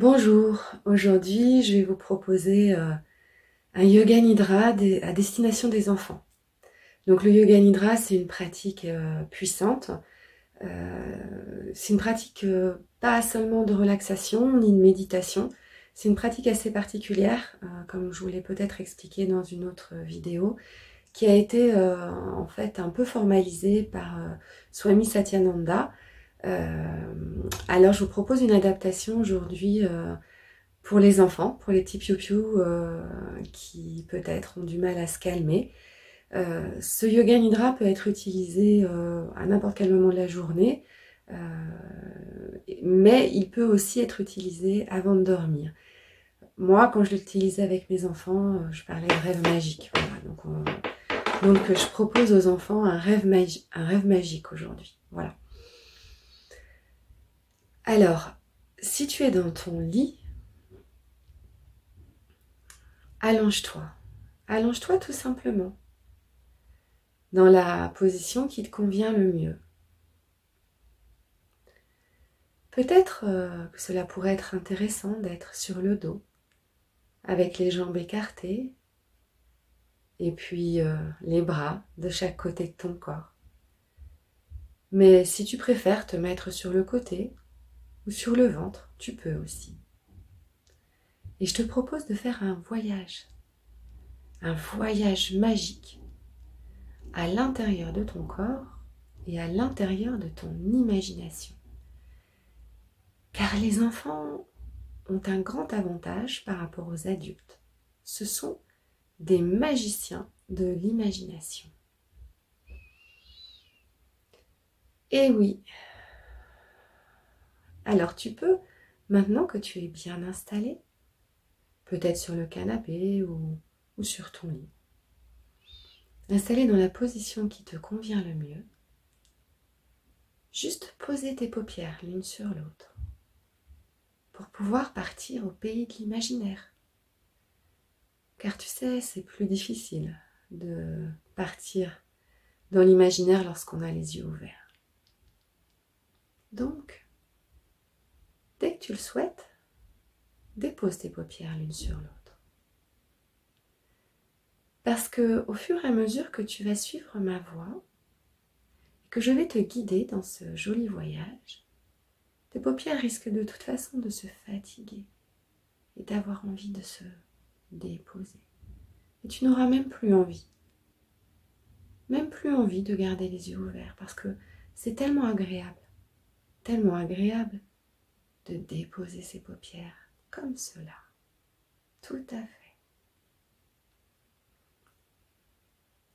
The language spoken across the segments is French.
Bonjour, aujourd'hui je vais vous proposer euh, un yoga nidra à destination des enfants. Donc le yoga nidra c'est une pratique euh, puissante, euh, c'est une pratique pas seulement de relaxation ni de méditation, c'est une pratique assez particulière, comme je vous l'ai peut-être expliqué dans une autre vidéo, qui a été en fait un peu formalisée par Swami Satyananda, alors je vous propose une adaptation aujourd'hui euh, pour les enfants, pour les petits piou euh, qui peut-être ont du mal à se calmer. ce yoga nidra peut être utilisé à n'importe quel moment de la journée, mais il peut aussi être utilisé avant de dormir. Moi, quand je l'utilisais avec mes enfants, je parlais de rêve magique. donc, donc, je propose aux enfants un rêve, un rêve magique aujourd'hui. Voilà. Alors, si tu es dans ton lit, allonge-toi. Allonge-toi tout simplement dans la position qui te convient le mieux. Peut-être euh, que cela pourrait être intéressant d'être sur le dos, avec les jambes écartées, et puis euh, les bras de chaque côté de ton corps. Mais si tu préfères te mettre sur le côté, sur le ventre, tu peux aussi. Et je te propose de faire un voyage, un voyage magique à l'intérieur de ton corps et à l'intérieur de ton imagination. Car les enfants ont un grand avantage par rapport aux adultes. Ce sont des magiciens de l'imagination. Et oui, alors tu peux, maintenant que tu es bien installé, peut-être sur le canapé ou, sur ton lit, installé dans la position qui te convient le mieux, juste poser tes paupières l'une sur l'autre pour pouvoir partir au pays de l'imaginaire. Car tu sais, c'est plus difficile de partir dans l'imaginaire lorsqu'on a les yeux ouverts. Donc, Dès que tu le souhaites, dépose tes paupières l'une sur l'autre. Parce que au fur et à mesure que tu vas suivre ma voix, que je vais te guider dans ce joli voyage, tes paupières risquent de toute façon de se fatiguer et d'avoir envie de se déposer. Et tu n'auras même plus envie. Même plus envie de garder les yeux ouverts parce que c'est tellement agréable. Tellement agréable de déposer ses paupières comme cela. Tout à fait.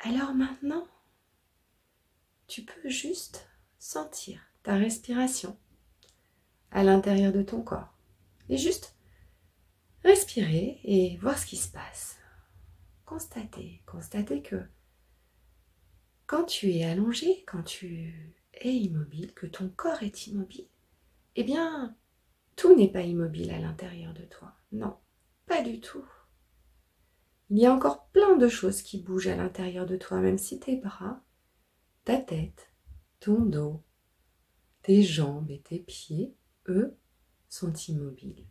Alors maintenant, tu peux juste sentir ta respiration à l'intérieur de ton corps. Et juste respirer et voir ce qui se passe. Constater, constater que quand tu es allongé, quand tu es immobile, que ton corps est immobile, eh bien, tout n'est pas immobile à l'intérieur de toi. Non, pas du tout. Il y a encore plein de choses qui bougent à l'intérieur de toi, même si tes bras, ta tête, ton dos, tes jambes et tes pieds, eux, sont immobiles.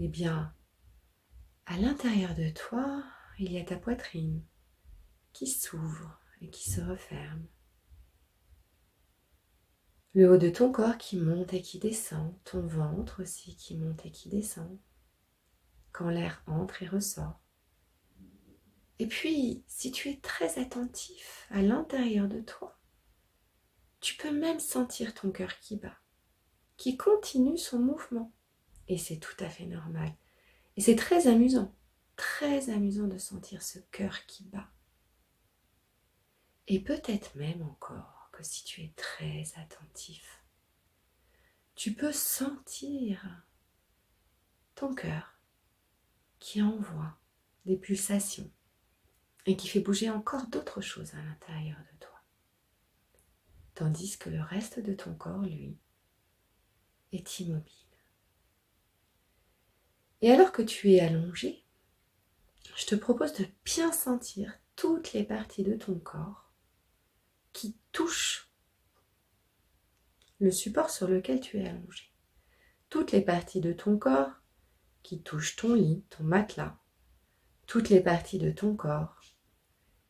Eh bien, à l'intérieur de toi, il y a ta poitrine qui s'ouvre et qui se referme le haut de ton corps qui monte et qui descend, ton ventre aussi qui monte et qui descend, quand l'air entre et ressort. Et puis, si tu es très attentif à l'intérieur de toi, tu peux même sentir ton cœur qui bat, qui continue son mouvement. Et c'est tout à fait normal. Et c'est très amusant, très amusant de sentir ce cœur qui bat. Et peut-être même encore si tu es très attentif, tu peux sentir ton cœur qui envoie des pulsations et qui fait bouger encore d'autres choses à l'intérieur de toi. Tandis que le reste de ton corps, lui, est immobile. Et alors que tu es allongé, je te propose de bien sentir toutes les parties de ton corps touche le support sur lequel tu es allongé. Toutes les parties de ton corps qui touchent ton lit, ton matelas, toutes les parties de ton corps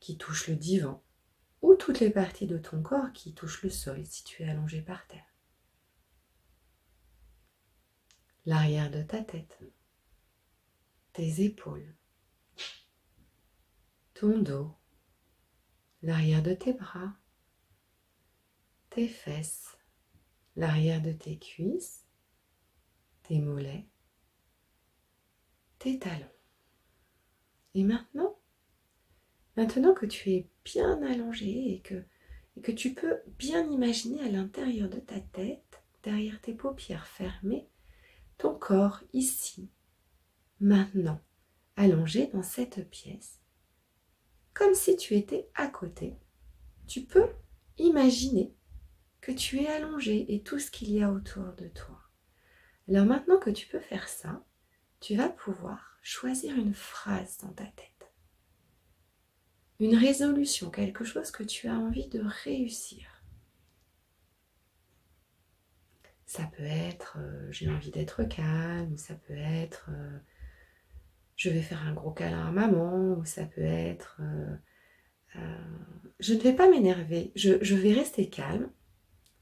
qui touchent le divan, ou toutes les parties de ton corps qui touchent le sol si tu es allongé par terre. L'arrière de ta tête, tes épaules, ton dos, l'arrière de tes bras, tes fesses, l'arrière de tes cuisses, tes mollets, tes talons. Et maintenant, maintenant que tu es bien allongé et que, et que tu peux bien imaginer à l'intérieur de ta tête, derrière tes paupières fermées, ton corps ici, maintenant, allongé dans cette pièce, comme si tu étais à côté, tu peux imaginer que tu es allongé et tout ce qu'il y a autour de toi. Alors maintenant que tu peux faire ça, tu vas pouvoir choisir une phrase dans ta tête. Une résolution, quelque chose que tu as envie de réussir. Ça peut être euh, j'ai envie d'être calme, ça peut être euh, je vais faire un gros câlin à maman, ou ça peut être euh, je ne vais pas m'énerver, je vais rester calme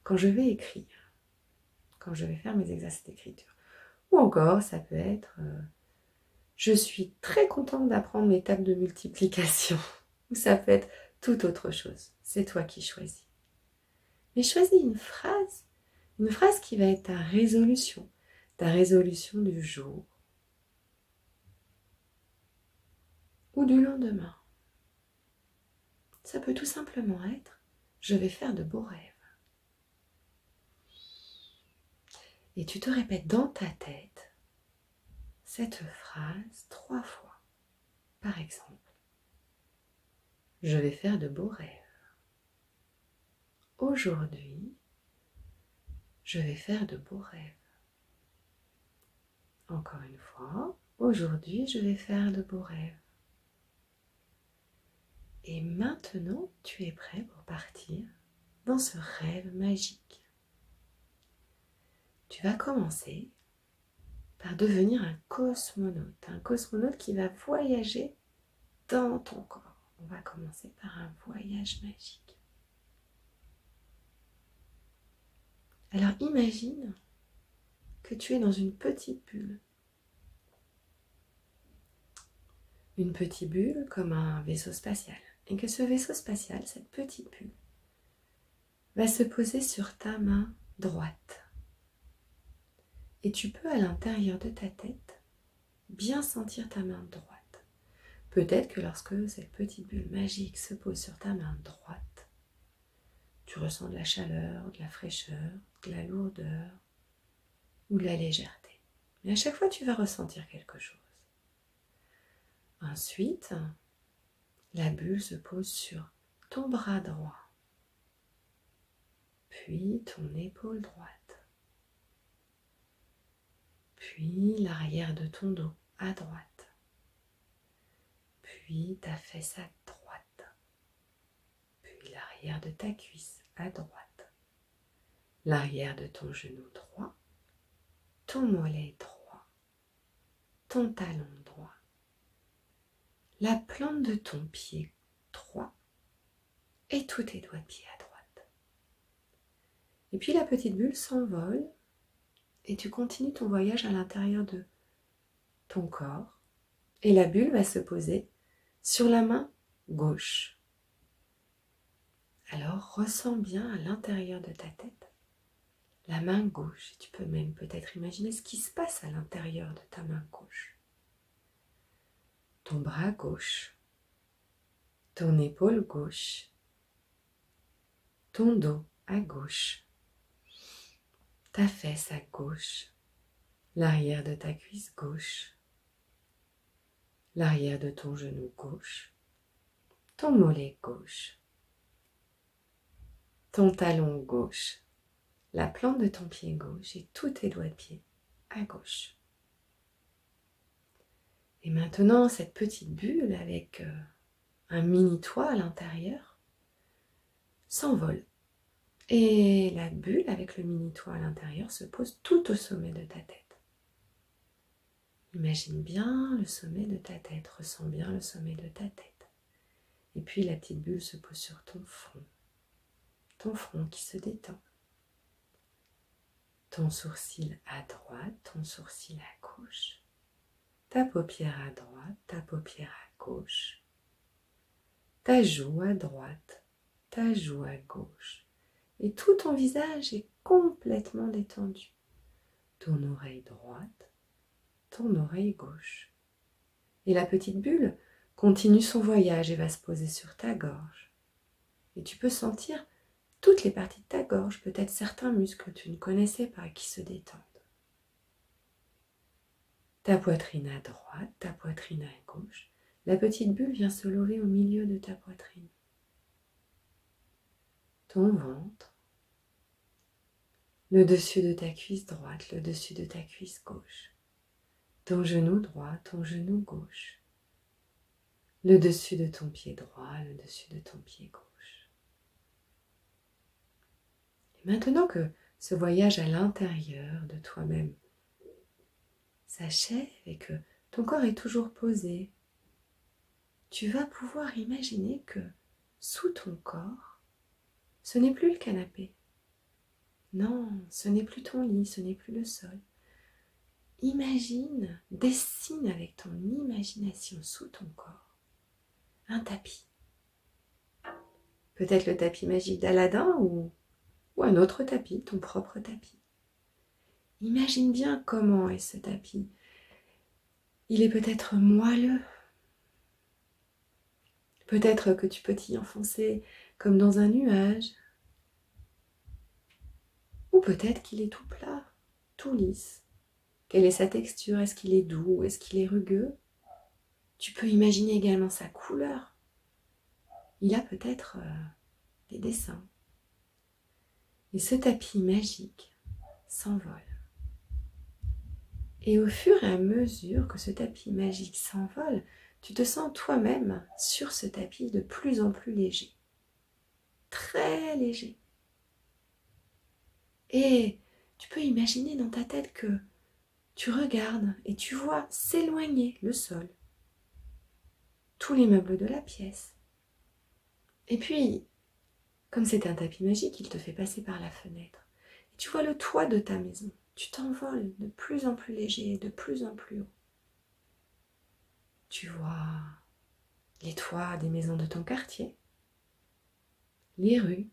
quand je vais écrire, quand je vais faire mes exercices d'écriture. Ou encore, ça peut être je suis très contente d'apprendre mes tables de multiplication. Ou ça peut être tout autre chose. C'est toi qui choisis. Mais choisis une phrase, une phrase qui va être ta résolution, ta résolution du jour ou du lendemain. Ça peut tout simplement être je vais faire de beaux rêves. Et tu te répètes dans ta tête cette phrase trois fois. Par exemple, je vais faire de beaux rêves. Aujourd'hui, je vais faire de beaux rêves. Encore une fois, aujourd'hui, je vais faire de beaux rêves. Et maintenant, tu es prêt pour partir dans ce rêve magique. Tu vas commencer par devenir un cosmonaute, un cosmonaute qui va voyager dans ton corps. On va commencer par un voyage magique. Alors imagine que tu es dans une petite bulle. Une petite bulle comme un vaisseau spatial. Et que ce vaisseau spatial, cette petite bulle, va se poser sur ta main droite. Et tu peux à l'intérieur de ta tête bien sentir ta main droite. Peut-être que lorsque cette petite bulle magique se pose sur ta main droite, tu ressens de la chaleur, de la fraîcheur, de la lourdeur ou de la légèreté. Mais à chaque fois, tu vas ressentir quelque chose. Ensuite, la bulle se pose sur ton bras droit, puis ton épaule droite puis l'arrière de ton dos à droite, puis ta fesse à droite, puis l'arrière de ta cuisse à droite, l'arrière de ton genou droit, ton mollet droit, ton talon droit, la plante de ton pied droit. Et tous tes doigts de pied à droite. Et puis la petite bulle s'envole et tu continues ton voyage à l'intérieur de ton corps et la bulle va se poser sur la main gauche. Alors ressens bien à l'intérieur de ta tête la main gauche. Tu peux même peut-être imaginer ce qui se passe à l'intérieur de ta main gauche. Ton bras gauche, ton épaule gauche, ton dos à gauche, ta fesse à gauche, l'arrière de ta cuisse gauche, l'arrière de ton genou gauche, ton mollet gauche, ton talon gauche, la plante de ton pied gauche et tous tes doigts de pied à gauche. Et maintenant, cette petite bulle avec euh, un mini toit à l'intérieur s'envole et la bulle avec le mini-toit à l'intérieur se pose tout au sommet de ta tête. Imagine bien le sommet de ta tête, ressens bien le sommet de ta tête. Et puis la petite bulle se pose sur ton front, ton front qui se détend. Ton sourcil à droite, ton sourcil à gauche, ta paupière à droite, ta paupière à gauche, ta joue à droite, ta joue à gauche, et tout ton visage est complètement détendu. Ton oreille droite, ton oreille gauche. Et la petite bulle continue son voyage et va se poser sur ta gorge. Et tu peux sentir toutes les parties de ta gorge, peut-être certains muscles que tu ne connaissais pas qui se détendent. Ta poitrine à droite, ta poitrine à gauche. La petite bulle vient se lever au milieu de ta poitrine. Ton ventre, le dessus de ta cuisse droite, le dessus de ta cuisse gauche, ton genou droit, ton genou gauche, le dessus de ton pied droit, le dessus de ton pied gauche. Et maintenant que ce voyage à l'intérieur de toi-même s'achève et que ton corps est toujours posé, tu vas pouvoir imaginer que sous ton corps, ce n'est plus le canapé, non, ce n'est plus ton lit, ce n'est plus le sol. Imagine, dessine avec ton imagination sous ton corps un tapis. Peut-être le tapis magique d'Aladin ou, ou un autre tapis, ton propre tapis. Imagine bien comment est ce tapis. Il est peut-être moelleux. Peut-être que tu peux t'y enfoncer comme dans un nuage, ou peut-être qu'il est tout plat, tout lisse. Quelle est sa texture? Est-ce qu'il est doux? Est-ce qu'il est rugueux? Tu peux imaginer également sa couleur. Il a peut-être euh, des dessins. Et ce tapis magique s'envole. Et au fur et à mesure que ce tapis magique s'envole, tu te sens toi-même sur ce tapis de plus en plus léger. Très léger. Et tu peux imaginer dans ta tête que tu regardes et tu vois s'éloigner le sol, tous les meubles de la pièce. Et puis, comme c'est un tapis magique, il te fait passer par la fenêtre. Et tu vois le toit de ta maison. Tu t'envoles de plus en plus léger, de plus en plus haut. Tu vois les toits des maisons de ton quartier, les rues,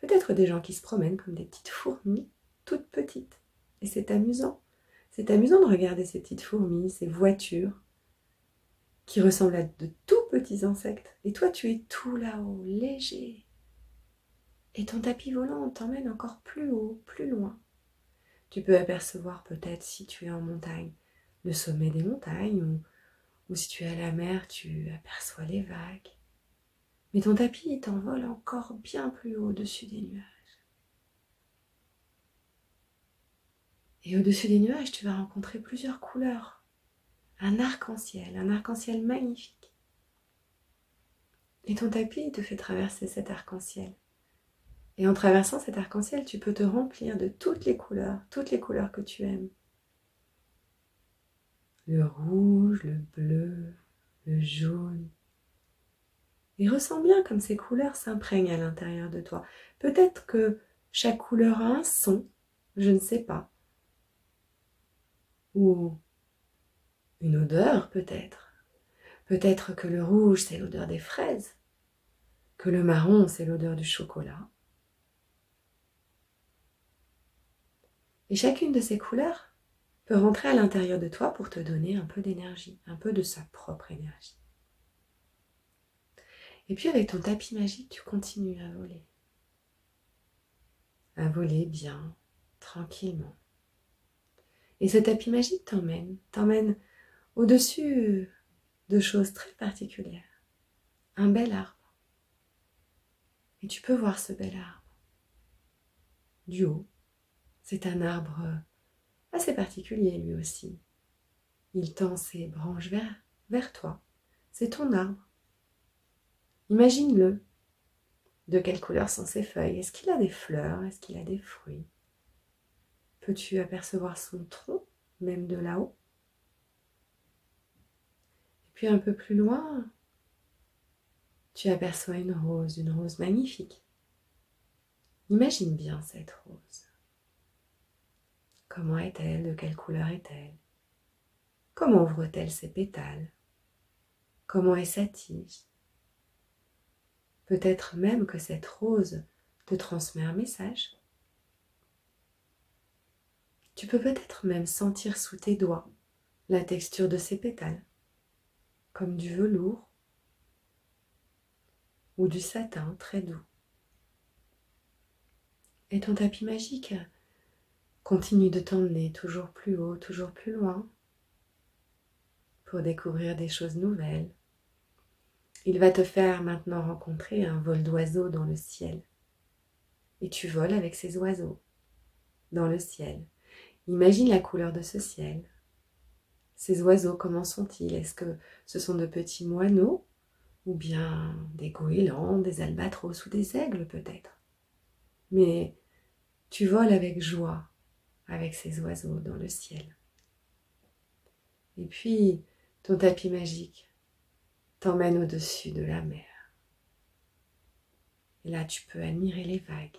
Peut-être des gens qui se promènent comme des petites fourmis, toutes petites. Et c'est amusant. C'est amusant de regarder ces petites fourmis, ces voitures, qui ressemblent à de tout petits insectes. Et toi, tu es tout là-haut, léger. Et ton tapis volant t'emmène encore plus haut, plus loin. Tu peux apercevoir peut-être si tu es en montagne, le sommet des montagnes, ou, si tu es à la mer, tu aperçois les vagues. Mais ton tapis t'envole encore bien plus haut au-dessus des nuages. Et au-dessus des nuages, tu vas rencontrer plusieurs couleurs. Un arc-en-ciel, un arc-en-ciel magnifique. Et ton tapis te fait traverser cet arc-en-ciel. Et en traversant cet arc-en-ciel, tu peux te remplir de toutes les couleurs, toutes les couleurs que tu aimes. Le rouge, le bleu, le jaune, et ressens bien comme ces couleurs s'imprègnent à l'intérieur de toi. Peut-être que chaque couleur a un son, je ne sais pas. Ou une odeur peut-être. Peut-être que le rouge c'est l'odeur des fraises, que le marron c'est l'odeur du chocolat. Et chacune de ces couleurs peut rentrer à l'intérieur de toi pour te donner un peu d'énergie, un peu de sa propre énergie. Et puis avec ton tapis magique, tu continues à voler. À voler bien, tranquillement. Et ce tapis magique t'emmène, t'emmène au-dessus de choses très particulières. Un bel arbre. Et tu peux voir ce bel arbre. Du haut. C'est un arbre assez particulier lui aussi. Il tend ses branches vers, vers toi. C'est ton arbre. Imagine-le. De quelle couleur sont ses feuilles? Est-ce qu'il a des fleurs? Est-ce qu'il a des fruits? Peux-tu apercevoir son tronc, même de là-haut? Puis un peu plus loin, tu aperçois une rose, une rose magnifique. Imagine bien cette rose. Comment est-elle? De quelle couleur est-elle? Comment ouvre-t-elle ses pétales? Comment est sa tige? Peut-être même que cette rose te transmet un message. Tu peux peut-être même sentir sous tes doigts la texture de ses pétales, comme du velours ou du satin très doux. Et ton tapis magique continue de t'emmener toujours plus haut, toujours plus loin, pour découvrir des choses nouvelles. Il va te faire maintenant rencontrer un vol d'oiseaux dans le ciel. Et tu voles avec ces oiseaux dans le ciel. Imagine la couleur de ce ciel. Ces oiseaux, comment sont-ils? Est-ce que ce sont de petits moineaux? Ou bien des goélands, des albatros ou des aigles peut-être? Mais tu voles avec joie avec ces oiseaux dans le ciel. Et puis, ton tapis magique t'emmène au-dessus de la mer. Et là, tu peux admirer les vagues,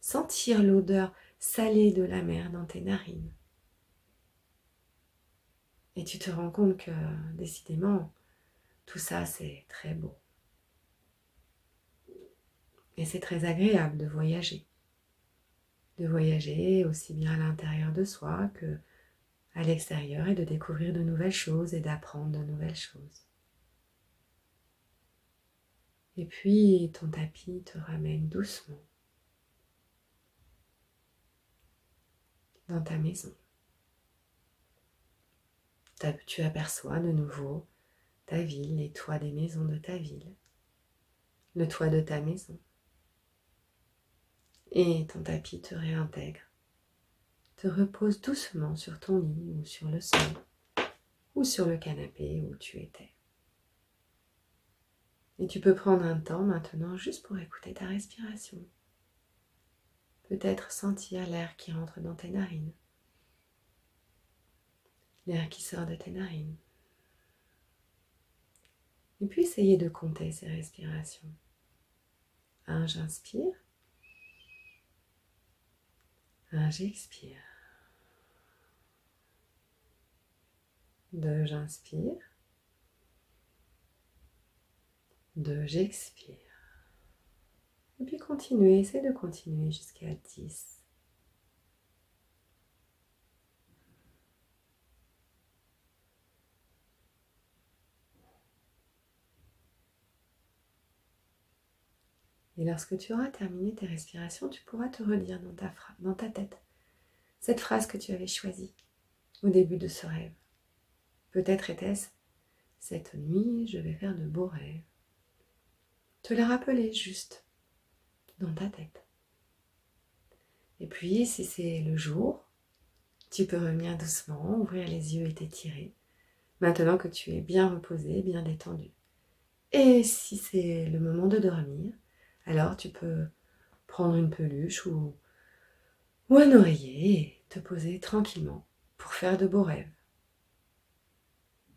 sentir l'odeur salée de la mer dans tes narines. Et tu te rends compte que, décidément, tout ça, c'est très beau. Et c'est très agréable de voyager. De voyager aussi bien à l'intérieur de soi que à l'extérieur et de découvrir de nouvelles choses et d'apprendre de nouvelles choses. Et puis ton tapis te ramène doucement dans ta maison. Tu aperçois de nouveau ta ville, les toits des maisons de ta ville, le toit de ta maison. Et ton tapis te réintègre, te repose doucement sur ton lit ou sur le sol ou sur le canapé où tu étais. Et tu peux prendre un temps maintenant juste pour écouter ta respiration peut-être sentir l'air qui rentre dans tes narines, l'air qui sort de tes narines. Et puis essayer de compter ces respirations. Un, j'inspire. Un, j'expire. Deux, j'inspire. Deux, j'expire. Et puis continuez, essayez de continuer jusqu'à 10. Et lorsque tu auras terminé tes respirations, tu pourras te relire dans ta, dans ta tête cette phrase que tu avais choisie au début de ce rêve. Peut-être était-ce cette nuit, je vais faire de beaux rêves. Te les rappeler juste dans ta tête. Et puis, si c'est le jour, tu peux revenir doucement, ouvrir les yeux et t'étirer, maintenant que tu es bien reposé, bien détendu. Et si c'est le moment de dormir, alors tu peux prendre une peluche ou, ou un oreiller et te poser tranquillement pour faire de beaux rêves.